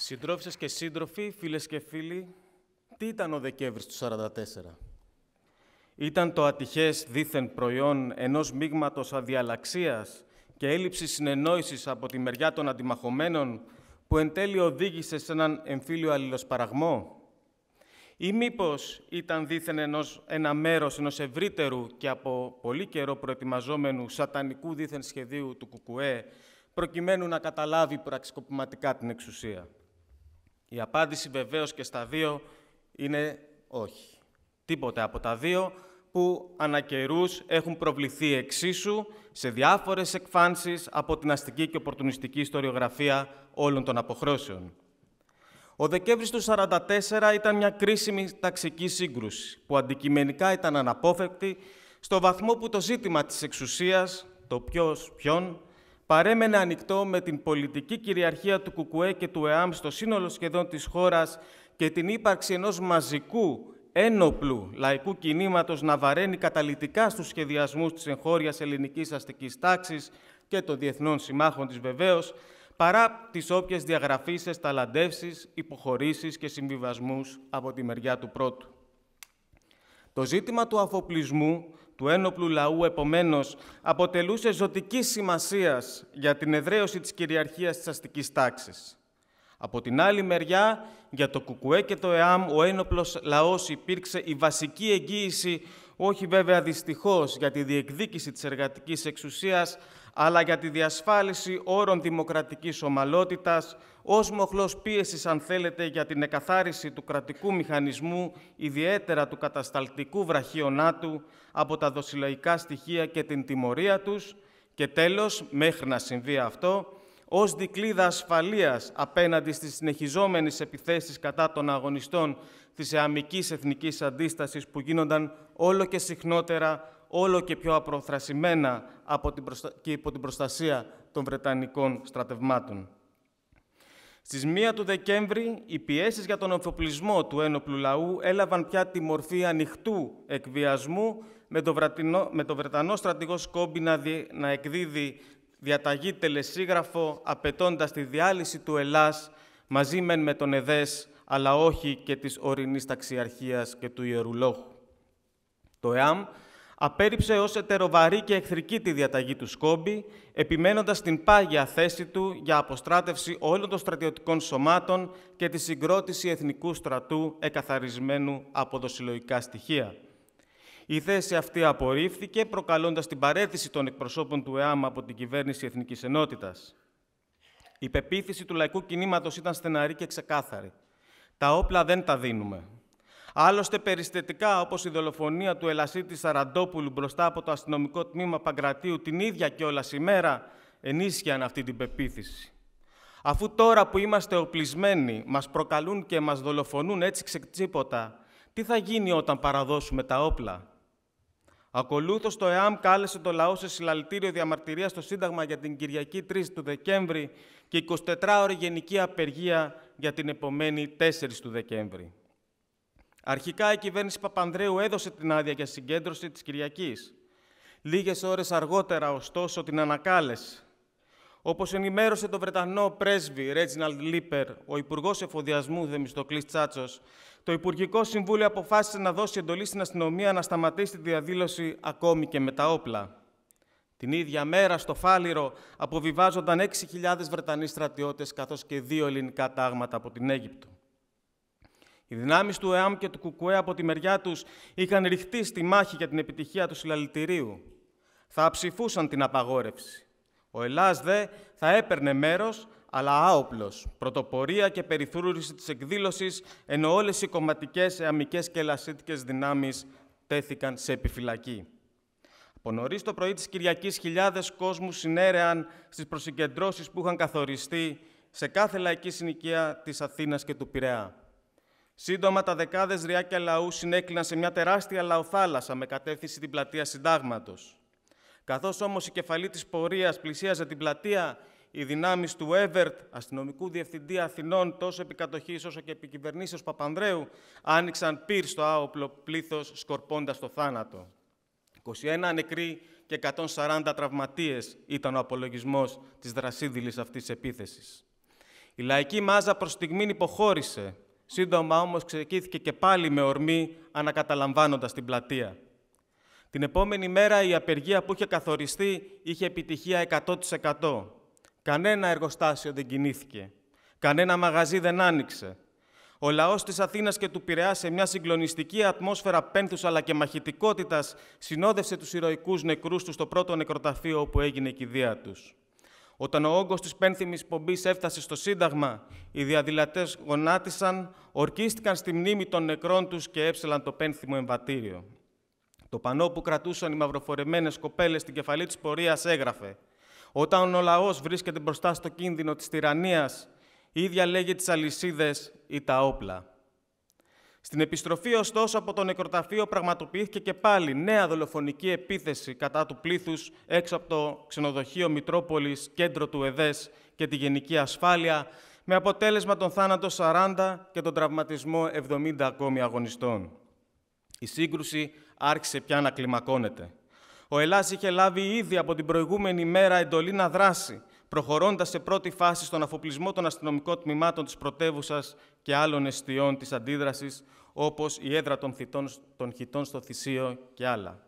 Συντρόφισσες και σύντροφοι, φίλες και φίλοι, τι ήταν ο Δεκέμβρης του 1944. Ήταν το ατυχές δίθεν προϊόν ενός μείγματος αδιαλαξίας και έλλειψης συνεννόησης από τη μεριά των αντιμαχωμένων που εν τέλει οδήγησε σε έναν εμφύλιο αλληλοσπαραγμό; Ή μήπως ήταν δίθεν ενός, ένα μέρος ενός ευρύτερου και από πολύ καιρό προετοιμαζόμενου σατανικού δίθεν σχεδίου του Κουκουέ, προκειμένου να καταλάβει πραξικοπηματικά την εξουσία; Η απάντηση βεβαίως και στα δύο είναι όχι. Τίποτε από τα δύο που ανακαιρούς έχουν προβληθεί εξίσου σε διάφορες εκφάνσεις από την αστική και οπορτουνιστική ιστοριογραφία όλων των αποχρώσεων. Ο Δεκέμβρης του 1944 ήταν μια κρίσιμη ταξική σύγκρουση που αντικειμενικά ήταν αναπόφευκτη στο βαθμό που το ζήτημα της εξουσίας, το ποιος ποιον, παρέμενε ανοιχτό με την πολιτική κυριαρχία του Κουκουέ και του ΕΑΜ στο σύνολο σχεδόν της χώρας και την ύπαρξη ενός μαζικού ένοπλου λαϊκού κινήματος να βαραίνει καταλητικά στους σχεδιασμούς της εγχώριας ελληνικής αστικής τάξης και των διεθνών συμμάχων της βεβαίως, παρά τις όποιες διαγραφήσεις, ταλαντεύσεις, υποχωρήσεις και συμβιβασμούς από τη μεριά του πρώτου. Το ζήτημα του αφοπλισμού του ένοπλου λαού, επομένως, αποτελούσε ζωτική σημασίας για την εδραίωση της κυριαρχίας της αστικής τάξης. Από την άλλη μεριά, για το Κουκουέ και το ΕΑΜ, ο ένοπλος λαός υπήρξε η βασική εγγύηση, όχι βέβαια δυστυχώς για τη διεκδίκηση της εργατικής εξουσίας, αλλά για τη διασφάλιση όρων δημοκρατικής ομαλότητας, ως μοχλός πίεσης, αν θέλετε, για την εκαθάριση του κρατικού μηχανισμού, ιδιαίτερα του κατασταλτικού βραχίωνάτου, από τα δοσιλαϊκά στοιχεία και την τιμωρία τους, και τέλος, μέχρι να συμβεί αυτό, ως δικλίδα ασφαλείας απέναντι στις συνεχιζόμενες επιθέσεις κατά των αγωνιστών της εαμικής εθνικής αντίστασης που γίνονταν όλο και συχνότερα, όλο και πιο απροθρασιμένα από την και υπό την προστασία των Βρετανικών στρατευμάτων. Στις 1 του Δεκέμβρη, οι πιέσεις για τον εφοπλισμό του ένοπλου λαού έλαβαν πια τη μορφή ανοιχτού εκβιασμού με τον, με το Βρετανό στρατηγό Σκόμπι να, να εκδίδει διαταγή τελεσίγραφο απαιτώντας τη διάλυση του Ελλάς μαζί με τον ΕΔΕΣ, αλλά όχι και της ορεινής ταξιαρχίας και του Ιερουλόχου. Το ΕΑΜ απέρριψε ως ετεροβαρή και εχθρική τη διαταγή του Σκόμπι, επιμένοντας την πάγια θέση του για αποστράτευση όλων των στρατιωτικών σωμάτων και τη συγκρότηση εθνικού στρατού εκαθαρισμένου από δοσιλογικά στοιχεία. Η θέση αυτή απορρίφθηκε, προκαλώντας την παρέθηση των εκπροσώπων του ΕΑΜ από την κυβέρνηση Εθνικής Ενότητας. Η πεποίθηση του λαϊκού κινήματος ήταν στεναρή και ξεκάθαρη. Τα όπλα δεν τα δίνουμε. Άλλωστε, περιστατικά όπως η δολοφονία του Ελασίτη Σαραντόπουλου μπροστά από το αστυνομικό τμήμα Παγκρατίου την ίδια κιόλας ημέρα ενίσχυαν αυτή την πεποίθηση. Αφού τώρα που είμαστε οπλισμένοι μας προκαλούν και μας δολοφονούν έτσι ξετσίποτα, τι θα γίνει όταν παραδώσουμε τα όπλα; Ακολούθως, το ΕΑΜ κάλεσε το λαό σε συλλαλητήριο διαμαρτυρίας στο Σύνταγμα για την Κυριακή 3 του Δεκέμβρη και 24 ώρη γενική απεργία για την επομένη 4 του Δεκέμβρη. Αρχικά η κυβέρνηση Παπανδρέου έδωσε την άδεια για συγκέντρωση της Κυριακής. Λίγες ώρες αργότερα, ωστόσο, την ανακάλεσε. Όπως ενημέρωσε το Βρετανό πρέσβη Ρέτζιναλντ Λίπερ, ο Υπουργός Εφοδιασμού Δεμιστοκλής Τσάτσος, το Υπουργικό Συμβούλιο αποφάσισε να δώσει εντολή στην αστυνομία να σταματήσει τη διαδήλωση ακόμη και με τα όπλα. Την ίδια μέρα στο Φάληρο αποβιβάζονταν 6.000 Βρετανοί στρατιώτες καθώς και δύο ελληνικά τάγματα από την Αίγυπτο. Οι δυνάμεις του ΕΑΜ και του ΚΚΕ από τη μεριά τους είχαν ρηχτεί στη μάχη για την επιτυχία του συλλαλητηρίου. Θα ψηφούσαν την απαγόρευση. Ο Ελλάς δε θα έπαιρνε μέρος αλλά άοπλος, πρωτοπορία και περιφρούρηση της εκδήλωσης, ενώ όλες οι κομματικές, εαμικές και ελασίτικες δυνάμεις τέθηκαν σε επιφυλακή. Από νωρίς το πρωί της Κυριακής, χιλιάδες κόσμους συνέρεαν στις προσυγκεντρώσεις που είχαν καθοριστεί σε κάθε λαϊκή συνοικία της Αθήνας και του Πειραιά. Σύντομα, τα δεκάδες ριάκια λαού συνέκλειναν σε μια τεράστια λαοθάλασσα με κατεύθυνση την πλατεία Συντάγματος. Καθώς όμως η κεφαλή της πορείας πλησίαζε την πλατεία, οι δυνάμεις του Εύερτ, αστυνομικού διευθυντή Αθηνών, τόσο επί κατοχής όσο και επί κυβερνήσεως Παπανδρέου, άνοιξαν πυρ στο άοπλο πλήθος, σκορπώντας το θάνατο. 21 νεκροί και 140 τραυματίες ήταν ο απολογισμός της δρασίδηλης αυτής επίθεσης. Η λαϊκή μάζα προς στιγμήν υποχώρησε. Σύντομα όμως ξεκίθηκε και πάλι με ορμή, ανακαταλαμβάνοντας την πλατεία. Την επόμενη μέρα η απεργία που είχε καθοριστεί είχε επιτυχία 100%. Κανένα εργοστάσιο δεν κινήθηκε. Κανένα μαγαζί δεν άνοιξε. Ο λαός της Αθήνας και του Πειραιά σε μια συγκλονιστική ατμόσφαιρα πένθους αλλά και μαχητικότητας συνόδευσε τους ηρωικούς νεκρούς τους στο πρώτο νεκροταφείο όπου έγινε η κηδεία τους. Όταν ο όγκος της πένθυμης πομπής έφτασε στο Σύνταγμα, οι διαδηλατές γονάτισαν, ορκίστηκαν στη μνήμη των νεκρών τους και έψελαν το πένθυμο εμβατήριο. Το πανό που κρατούσαν οι μαυροφορεμένες κοπέλες στην κεφαλή της πορείας έγραφε «Όταν ο λαός βρίσκεται μπροστά στο κίνδυνο της τυραννίας, ίδια λέγει τις αλυσίδες ή τα όπλα». Στην επιστροφή, ωστόσο, από το νεκροταφείο πραγματοποιήθηκε και πάλι νέα δολοφονική επίθεση κατά του πλήθους έξω από το ξενοδοχείο Μητρόπολης, κέντρο του ΕΔΕΣ και τη Γενική Ασφάλεια, με αποτέλεσμα τον θάνατο 40 και τον τραυματισμό 70 ακόμη αγωνιστών. Η σύγκρουση άρχισε πια να κλιμακώνεται. Ο Ελλάς είχε λάβει ήδη από την προηγούμενη μέρα εντολή να δράσει, προχωρώντας σε πρώτη φάση στον αφοπλισμό των αστυνομικών τμήματων της πρωτεύουσας και άλλων αιστειών της αντίδρασης, όπως η έδρα των, θητών, των χιτών στο Θησίο και άλλα.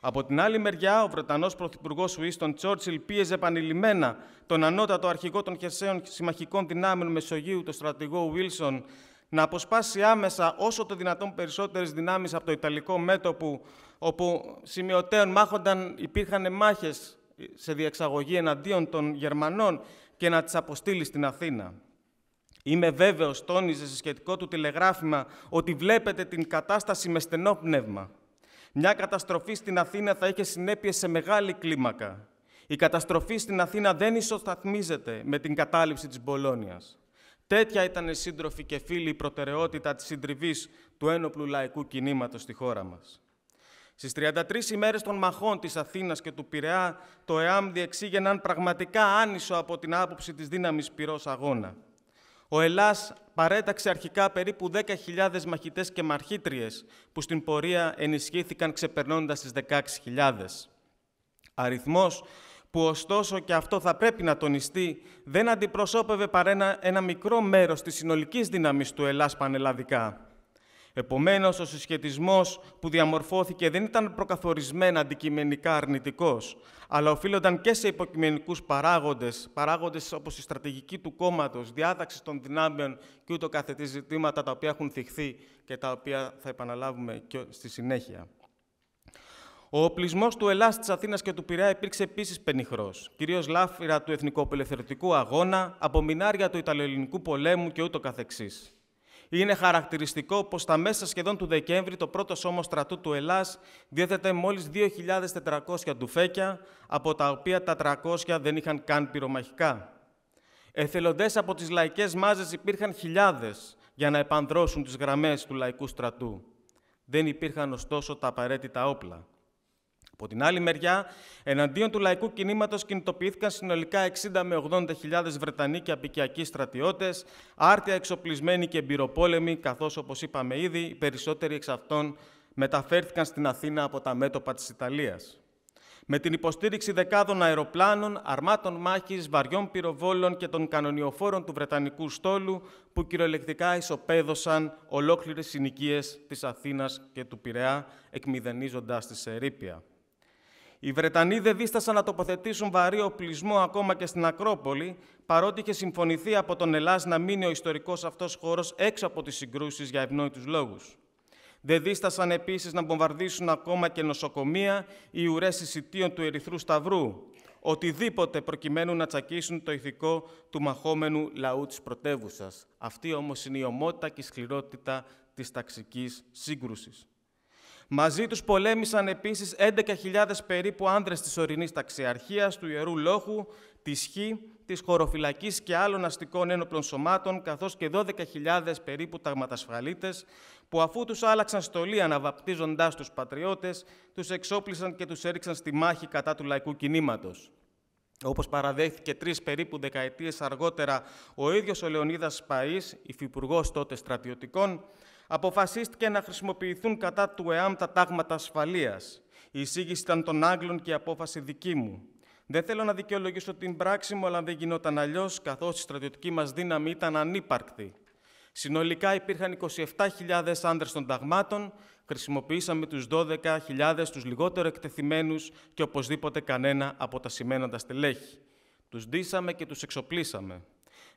Από την άλλη μεριά, ο Βρετανός Πρωθυπουργός Ουίστον Τσόρτσιλ πίεζε επανειλημμένα τον ανώτατο αρχηγό των χερσαίων συμμαχικών δυνάμεων Μεσογείου, τον στρατηγό Βίλσον, να αποσπάσει άμεσα όσο το δυνατόν περισσότερες δυνάμεις από το Ιταλικό μέτωπο, όπου σημειωτέων μάχονταν, υπήρχαν μάχες σε διεξαγωγή εναντίον των Γερμανών και να τις αποστείλει στην Αθήνα. Είμαι βέβαιος, τόνιζε σε σχετικό του τηλεγράφημα, ότι βλέπετε την κατάσταση με στενό πνεύμα. Μια καταστροφή στην Αθήνα θα είχε συνέπειες σε μεγάλη κλίμακα. Η καταστροφή στην Αθήνα δεν ισοσταθμίζεται με την κατάληψη της Μπολόνιας. Τέτοια ήταν, σύντροφοι και φίλοι, η προτεραιότητα της συντριβής του ένοπλου λαϊκού κινήματος στη χώρα μας. Στις 33 ημέρες των μαχών της Αθήνας και του Πειραιά, το ΕΑΜ διεξήγεναν πραγματικά άνισο από την άποψη της δύναμης πυρός αγώνα. Ο Ελλάς παρέταξε αρχικά περίπου 10.000 μαχητές και μαρχήτριες, που στην πορεία ενισχύθηκαν ξεπερνώντας τις 16.000. Αριθμός που ωστόσο και αυτό θα πρέπει να τονιστεί, δεν αντιπροσώπευε παρά ένα, μικρό μέρος της συνολικής δύναμης του Ελλάς πανελλαδικά. Επομένως, ο συσχετισμός που διαμορφώθηκε δεν ήταν προκαθορισμένα αντικειμενικά αρνητικός, αλλά οφείλονταν και σε υποκειμενικούς παράγοντες, παράγοντες όπως η στρατηγική του κόμματος, διάταξη των δυνάμεων και ούτω καθετή ζητήματα τα οποία έχουν θυχθεί και τα οποία θα επαναλάβουμε και στη συνέχεια. Ο οπλισμός του Ελλάς, της Αθήνας και του Πειραιά υπήρξε επίσης πενιχρός, κυρίως λάφυρα του εθνικοπελευθερωτικού αγώνα, απομεινάρια του Ιταλοελληνικού πολέμου και ούτω καθεξής. Είναι χαρακτηριστικό πως στα μέσα σχεδόν του Δεκέμβρη το πρώτο σώμα στρατού του Ελλάς διέθετε μόλις 2.400 ντουφέκια, από τα οποία τα 300 δεν είχαν καν πυρομαχικά. Εθελοντές από τις λαϊκές μάζες υπήρχαν χιλιάδες για να επανδρώσουν τις γραμμές του λαϊκού στρατού. Δεν υπήρχαν ωστόσο τα απαραίτητα όπλα. Από την άλλη μεριά, εναντίον του λαϊκού κινήματος κινητοποιήθηκαν συνολικά 60 με 80 χιλιάδες Βρετανοί και απικιακοί στρατιώτες, άρτια εξοπλισμένοι και εμπειροπόλεμοι, καθώς όπως είπαμε ήδη, οι περισσότεροι εξ αυτών μεταφέρθηκαν στην Αθήνα από τα μέτωπα της Ιταλίας. Με την υποστήριξη δεκάδων αεροπλάνων, αρμάτων μάχης, βαριών πυροβόλων και των κανονιοφόρων του Βρετανικού στόλου, που κυριολεκτικά ισοπαίδωσαν ολόκληρες συνοικίες της Αθήνας και του Πειραιά, εκμηδενίζοντας τη Σερήπια. Οι Βρετανοί δεν δίστασαν να τοποθετήσουν βαρύ οπλισμό ακόμα και στην Ακρόπολη, παρότι είχε συμφωνηθεί από τον Ελλάς να μείνει ο ιστορικός αυτός χώρος έξω από τις συγκρούσεις για ευνόητους λόγους. Δεν δίστασαν επίσης να βομβαρδίσουν ακόμα και νοσοκομεία ή ουρές εισιτίων του Ερυθρού Σταυρού, οτιδήποτε προκειμένου να τσακίσουν το ηθικό του μαχόμενου λαού της πρωτεύουσας. Αυτή όμως είναι η ομότητα και η σκληρότητα της ταξικής σύγκρουσης. Μαζί τους πολέμησαν επίσης 11.000 περίπου άνδρες της ορεινής ταξιαρχίας, του Ιερού Λόχου, της Χ, της χωροφυλακής και άλλων αστικών ένοπλων σωμάτων, καθώς και 12.000 περίπου ταγματασφαλίτες, που αφού τους άλλαξαν στολή αναβαπτίζοντάς τους πατριώτες, τους εξόπλισαν και τους έριξαν στη μάχη κατά του λαϊκού κινήματος. Όπως παραδέχθηκε τρεις περίπου δεκαετίες αργότερα ο ίδιος ο Λεωνίδας Παΐς, υφυπουργός τότε στρατιωτικών, αποφασίστηκε να χρησιμοποιηθούν κατά του ΕΑΜ τα τάγματα ασφαλείας. Η εισήγηση ήταν των Άγγλων και η απόφαση δική μου. Δεν θέλω να δικαιολογήσω την πράξη μου, αλλά δεν γινόταν αλλιώς, καθώς η στρατιωτική μας δύναμη ήταν ανύπαρκτη. Συνολικά υπήρχαν 27.000 άντρε των ταγμάτων, χρησιμοποιήσαμε τους 12.000 τους λιγότερο εκτεθειμένους και οπωσδήποτε κανένα από τα σημαίνοντα στελέχη. Τους ντύσαμε και τους εξοπλίσαμε.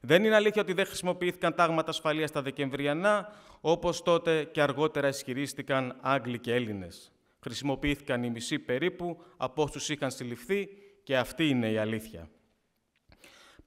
Δεν είναι αλήθεια ότι δεν χρησιμοποιήθηκαν τάγματα ασφαλείας στα Δεκεμβριανά, όπως τότε και αργότερα ισχυρίστηκαν Άγγλοι και Έλληνες. Χρησιμοποιήθηκαν οι μισοί περίπου από όσους είχαν συλληφθεί και αυτή είναι η αλήθεια.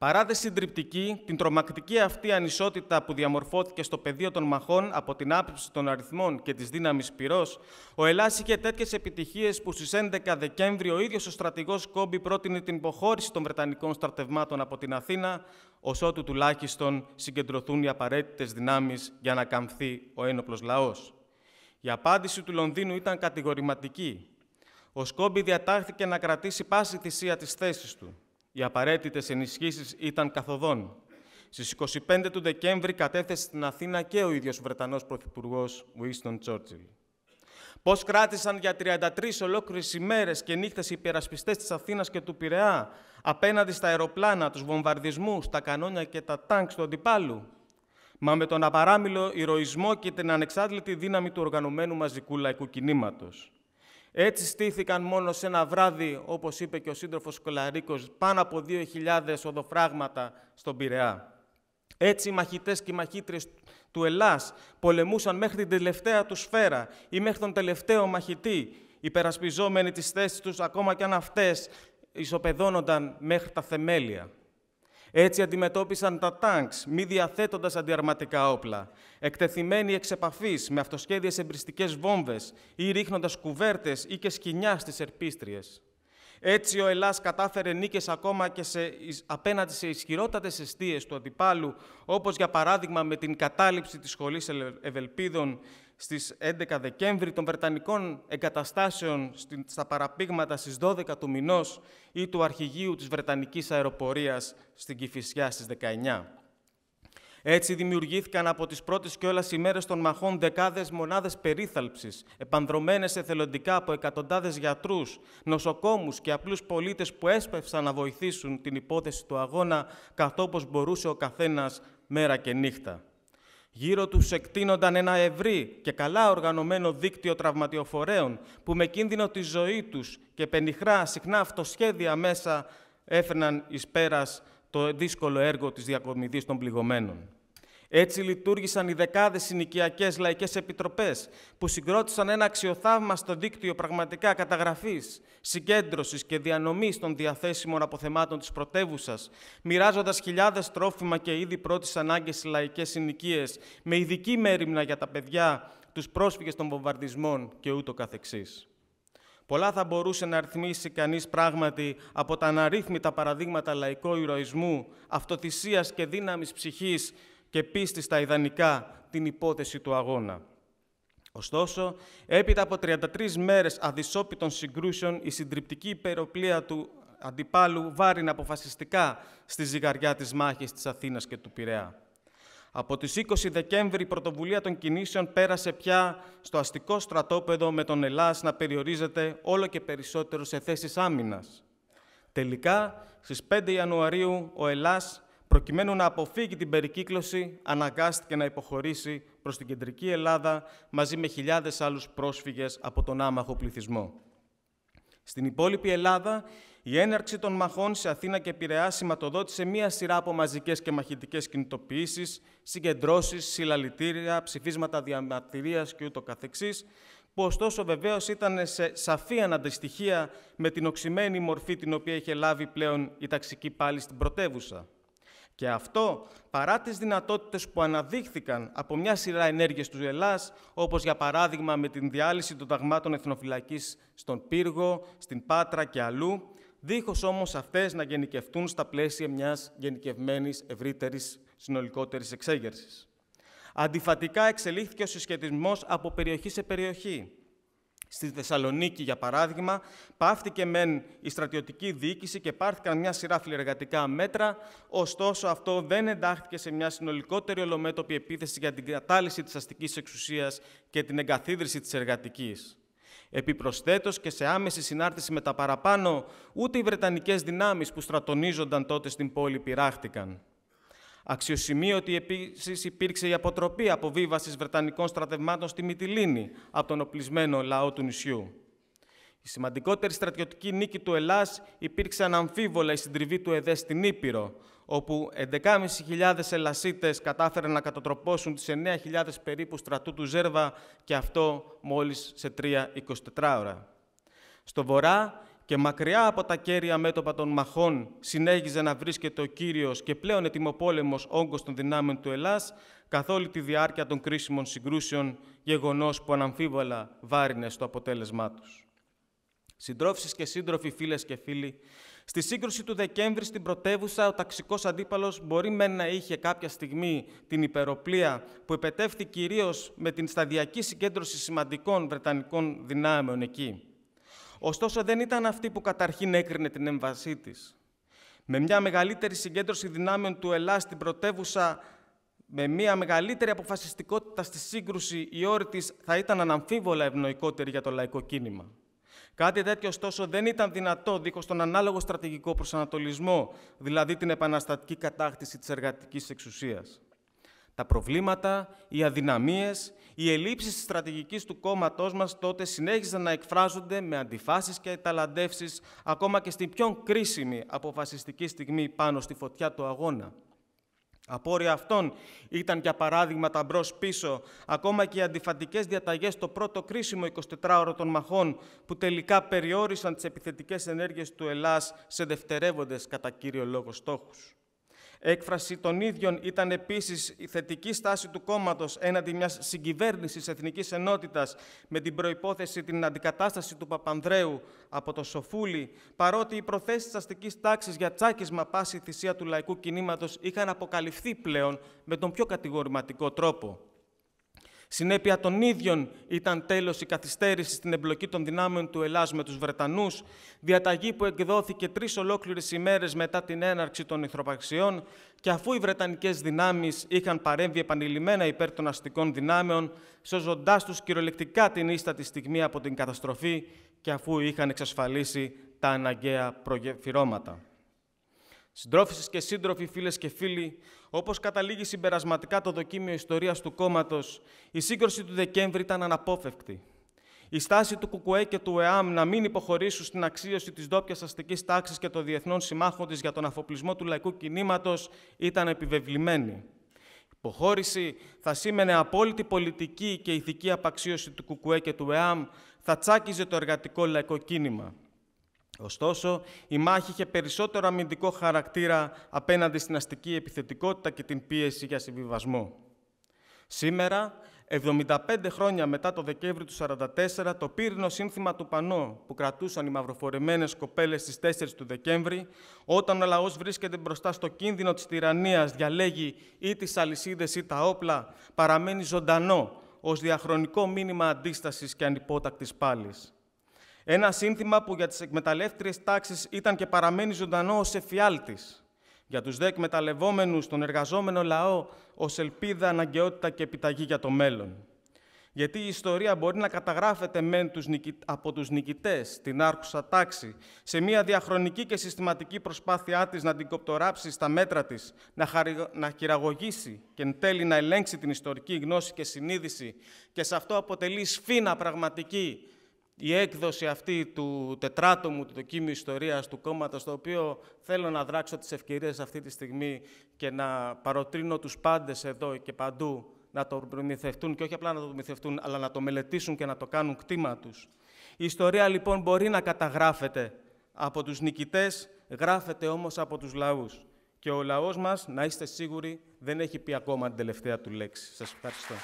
Παρά τη συντριπτική, την τρομακτική αυτή ανισότητα που διαμορφώθηκε στο πεδίο των μαχών από την άποψη των αριθμών και της δύναμης πυρός, ο Ελλάς είχε τέτοιες επιτυχίες που στις 11 Δεκέμβρη ο ίδιος ο στρατηγός Κόμπι πρότεινε την υποχώρηση των Βρετανικών στρατευμάτων από την Αθήνα, ως ότου τουλάχιστον συγκεντρωθούν οι απαραίτητες δυνάμεις για να καμφθεί ο ένοπλος λαός. Η απάντηση του Λονδίνου ήταν κατηγορηματική. Ο Σκόμπι διατάχθηκε να κρατήσει πάση θυσία τη θέση του. Οι απαραίτητες ενισχύσεις ήταν καθοδόν. Στις 25 του Δεκέμβρη κατέθεσε στην Αθήνα και ο ίδιος Βρετανός Πρωθυπουργός Winston Churchill. Πώς κράτησαν για 33 ολόκληρες ημέρες και νύχτες οι υπερασπιστές της Αθήνας και του Πειραιά απέναντι στα αεροπλάνα, τους βομβαρδισμούς, τα κανόνια και τα τάγκ του αντιπάλου; Μα με τον απαράμιλο ηρωισμό και την ανεξάρτητη δύναμη του οργανωμένου μαζικού λαϊκού κινήματος. Έτσι στήθηκαν μόνο σε ένα βράδυ, όπως είπε και ο σύντροφος Κολαρίκος, πάνω από 2.000 οδοφράγματα στον Πειραιά. Έτσι οι μαχητές και οι μαχήτριες του Ελλάς πολεμούσαν μέχρι την τελευταία τους σφαίρα ή μέχρι τον τελευταίο μαχητή, υπερασπιζόμενοι τις θέσεις τους ακόμα και αν αυτές ισοπεδώνονταν μέχρι τα θεμέλια. Έτσι αντιμετώπισαν τα τάγκς, μη διαθέτοντας αντιαρματικά όπλα, εκτεθειμένοι εξ επαφής με αυτοσχέδιες εμπριστικές βόμβες ή ρίχνοντας κουβέρτες ή και σκηνιά στις ερπίστριες. Έτσι ο Ελλάς κατάφερε νίκες ακόμα και σε, απέναντι σε ισχυρότατες αιστείες του αντιπάλου, όπως για παράδειγμα με την κατάληψη της Σχολής Ευελπίδων στις 11 Δεκέμβρη των Βρετανικών εγκαταστάσεων στα παραπήγματα στις 12 του μηνός ή του αρχηγείου της Βρετανικής αεροπορίας στην Κηφισιά στις 19. Έτσι δημιουργήθηκαν από τις πρώτες και όλες ημέρες των μαχών δεκάδες μονάδες περίθαλψης, επανδρομένες εθελοντικά από εκατοντάδες γιατρούς, νοσοκόμους και απλούς πολίτες που έσπευσαν να βοηθήσουν την υπόθεση του αγώνα καθώς μπορούσε ο καθένας μέρα και νύχτα. Γύρω τους εκτείνονταν ένα ευρύ και καλά οργανωμένο δίκτυο τραυματιοφορέων που με κίνδυνο τη ζωή τους και πενιχρά συχνά αυτοσχέδια μέσα έφερναν εις πέρας το δύσκολο έργο της διακομιδής των πληγωμένων. Έτσι λειτουργήσαν οι δεκάδες συνοικιακές λαϊκές επιτροπές που συγκρότησαν ένα αξιοθαύμαστο δίκτυο πραγματικά καταγραφής, συγκέντρωσης και διανομής των διαθέσιμων αποθεμάτων της πρωτεύουσας, μοιράζοντας χιλιάδες τρόφιμα και είδη πρώτης ανάγκης σε λαϊκές συνοικίες, με ειδική μέρημνα για τα παιδιά, τους πρόσφυγες των βομβαρδισμών και ούτω καθεξής. Πολλά θα μπορούσε να αριθμίσει κανείς πράγματι από τα αναρρύθμιτα παραδείγματα λαϊκού ηρωισμού, αυτοθυσίας και δύναμης ψυχής και πίστη στα ιδανικά την υπόθεση του αγώνα. Ωστόσο, έπειτα από 33 μέρες αδυσόπιτων συγκρούσεων, η συντριπτική υπεροπλία του αντιπάλου βάρινε αποφασιστικά στη ζυγαριά της μάχης της Αθήνας και του Πειραιά. Από τις 20 Δεκέμβρη η πρωτοβουλία των κινήσεων πέρασε πια στο αστικό στρατόπεδο με τον Ελλάς να περιορίζεται όλο και περισσότερο σε θέσεις άμυνας. Τελικά, στις 5 Ιανουαρίου, ο Ελλάς προκειμένου να αποφύγει την περικύκλωση, αναγκάστηκε να υποχωρήσει προς την κεντρική Ελλάδα μαζί με χιλιάδες άλλους πρόσφυγες από τον άμαχο πληθυσμό. Στην υπόλοιπη Ελλάδα, η έναρξη των μαχών σε Αθήνα και Πειραιά σηματοδότησε μία σειρά από μαζικές και μαχητικές κινητοποιήσεις, συγκεντρώσεις, συλλαλητήρια, ψηφίσματα διαμαρτυρίας και ούτω καθεξής, που ωστόσο βεβαίως ήταν σε σαφή αναντιστοιχεία με την οξυμένη μορφή την οποία είχε λάβει πλέον η ταξική πάλι στην πρωτεύουσα. Και αυτό παρά τις δυνατότητες που αναδείχθηκαν από μια σειρά ενέργειες του Ελλάς, όπως για παράδειγμα με την διάλυση των ταγμάτων εθνοφυλακής στον Πύργο, στην Πάτρα και αλλού, δίχως όμως αυτές να γενικευτούν στα πλαίσια μιας γενικευμένης ευρύτερης συνολικότερης εξέγερσης. Αντιφατικά εξελίχθηκε ο συσχετισμός από περιοχή σε περιοχή. Στη Θεσσαλονίκη, για παράδειγμα, πάυτηκε μεν η στρατιωτική διοίκηση και πάρθηκαν μια σειρά φιλεργατικά μέτρα, ωστόσο αυτό δεν εντάχθηκε σε μια συνολικότερη ολομέτωπη επίθεση για την κατάλυση της αστικής εξουσίας και την εγκαθίδρυση της εργατικής. Επιπροσθέτως και σε άμεση συνάρτηση με τα παραπάνω, ούτε οι Βρετανικές δυνάμεις που στρατονίζονταν τότε στην πόλη πειράχτηκαν. Αξιοσημείωτη επίσης υπήρξε η αποτροπή αποβίβασης Βρετανικών στρατευμάτων στη Μυτιλίνη από τον οπλισμένο λαό του νησιού. Η σημαντικότερη στρατιωτική νίκη του Ελλάς υπήρξε αναμφίβολα η συντριβή του ΕΔΕ στην Ήπειρο, όπου 11.500 Ελλασίτες κατάφεραν να κατατροπώσουν τις 9.000 περίπου στρατού του Ζέρβα και αυτό μόλις σε 3-24 ώρα. Στο βορρά και μακριά από τα κέρια μέτωπα των μαχών συνέχιζε να βρίσκεται ο Κύριος και πλέον ετοιμοπόλεμος όγκος των δυνάμεων του Ελλάς καθ' όλη τη διάρκεια των κρίσιμων συγκρούσεων, γεγονός που αναμφίβολα βάρινε στο αποτέλεσμά τους. Συντρόφισσες και σύντροφοι, φίλες και φίλοι, στη σύγκρουση του Δεκέμβρη στην πρωτεύουσα, ο ταξικός αντίπαλος μπορεί με να είχε κάποια στιγμή την υπεροπλία που επετεύχθη κυρίως με την σταδιακή συγκέντρωση σημαντικών Βρετανικών δυνάμεων εκεί. Ωστόσο, δεν ήταν αυτή που καταρχήν έκρινε την έμβασή της. Με μια μεγαλύτερη συγκέντρωση δυνάμεων του Ελλάς στην πρωτεύουσα, με μια μεγαλύτερη αποφασιστικότητα στη σύγκρουση, η όρη της θα ήταν αναμφίβολα ευνοϊκότερη για το λαϊκό κίνημα. Κάτι τέτοιο, ωστόσο, δεν ήταν δυνατό δίχως τον ανάλογο στρατηγικό προσανατολισμό, δηλαδή την επαναστατική κατάκτηση της εργατικής εξουσίας. Τα προβλήματα, οι αδυναμίες, οι ελλείψεις της στρατηγικής του κόμματός μας τότε συνέχιζαν να εκφράζονται με αντιφάσεις και ταλαντεύσεις ακόμα και στην πιο κρίσιμη αποφασιστική στιγμή πάνω στη φωτιά του αγώνα. Απόρρια αυτών ήταν για παράδειγμα τα μπρος πίσω, ακόμα και οι αντιφατικές διαταγές στο πρώτο κρίσιμο 24ωρο των μαχών, που τελικά περιόρισαν τις επιθετικές ενέργειες του Ελλάς σε δευτερεύοντες κατά κύριο λόγο στόχους. Έκφραση των ίδιων ήταν επίσης η θετική στάση του κόμματος έναντι μιας συγκυβέρνησης εθνικής ενότητας με την προϋπόθεση την αντικατάσταση του Παπανδρέου από το Σοφούλη, παρότι οι προθέσεις της αστικής τάξης για τσάκισμα πάση θυσία του λαϊκού κινήματος είχαν αποκαλυφθεί πλέον με τον πιο κατηγορηματικό τρόπο. Συνέπεια των ίδιων ήταν τέλος η καθυστέρηση στην εμπλοκή των δυνάμεων του Ελλάς με τους Βρετανούς, διαταγή που εκδόθηκε τρεις ολόκληρες ημέρες μετά την έναρξη των ηθροπαξιών και αφού οι Βρετανικές δυνάμεις είχαν παρέμβει επανειλημμένα υπέρ των αστικών δυνάμεων, σώζοντάς τους κυριολεκτικά την ίστατη στιγμή από την καταστροφή και αφού είχαν εξασφαλίσει τα αναγκαία προγεφυρώματα. Συντρόφισσες και σύντροφοι, φίλες και φίλοι, όπως καταλήγει συμπερασματικά το δοκίμιο ιστορίας του κόμματος, η σύγκρουση του Δεκέμβρη ήταν αναπόφευκτη. Η στάση του ΚΚΕ και του ΕΑΜ να μην υποχωρήσουν στην αξίωση της ντόπιας αστικής τάξης και των διεθνών συμμάχων της για τον αφοπλισμό του λαϊκού κινήματος ήταν επιβεβλημένη. Η υποχώρηση θα σήμαινε απόλυτη πολιτική και ηθική απαξίωση του ΚΚΕ και του ΕΑΜ, θα τσάκιζε το εργατικό λαϊκό κίνημα. Ωστόσο, η μάχη είχε περισσότερο αμυντικό χαρακτήρα απέναντι στην αστική επιθετικότητα και την πίεση για συμβιβασμό. Σήμερα, 75 χρόνια μετά το Δεκέμβρη του 1944, το πύρινο σύνθημα του Πανό που κρατούσαν οι μαυροφορεμένες κοπέλες στις 4 του Δεκέμβρη, όταν ο λαός βρίσκεται μπροστά στο κίνδυνο της τυραννίας, διαλέγει ή τις αλυσίδες ή τα όπλα, παραμένει ζωντανό ως διαχρονικό μήνυμα αντίστασης και ανυπότακτης πάλης. Ένα σύνθημα που για τις εκμεταλλεύτριες τάξεις ήταν και παραμένει ζωντανό ως εφιάλτης. Για τους δε εκμεταλλευόμενους, τον εργαζόμενο λαό, ως ελπίδα, αναγκαιότητα και επιταγή για το μέλλον. Γιατί η ιστορία μπορεί να καταγράφεται μεν τους από τους νικητές, την άρχουσα τάξη, σε μια διαχρονική και συστηματική προσπάθειά της να την κοπτοράψει στα μέτρα της, να, να χειραγωγήσει και εν τέλει να ελέγξει την ιστορική γνώση και συνείδηση και σε αυτό αποτελεί σφήνα πραγματική η έκδοση αυτή του τετράτομου του δοκίμιου ιστορίας του κόμματος, το οποίο θέλω να δράξω τις ευκαιρίες αυτή τη στιγμή και να παροτρύνω τους πάντες εδώ και παντού να το προμηθευτούν και όχι απλά να το προμηθευτούν, αλλά να το μελετήσουν και να το κάνουν κτήμα τους. Η ιστορία λοιπόν μπορεί να καταγράφεται από τους νικητές, γράφεται όμως από τους λαούς. Και ο λαός μας, να είστε σίγουροι, δεν έχει πει ακόμα την τελευταία του λέξη. Σας ευχαριστώ.